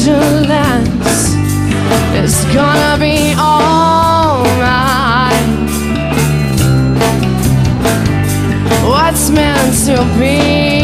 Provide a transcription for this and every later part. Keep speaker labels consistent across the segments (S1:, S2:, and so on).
S1: It's is gonna be alright. What's meant to be?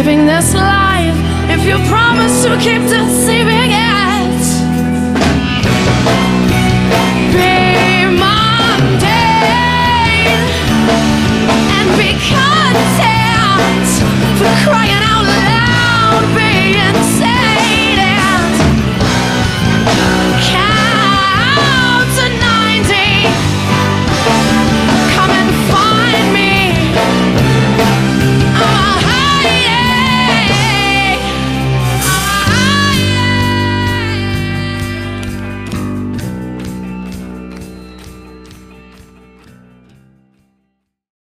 S1: Living this life if you promise to keep deceiving.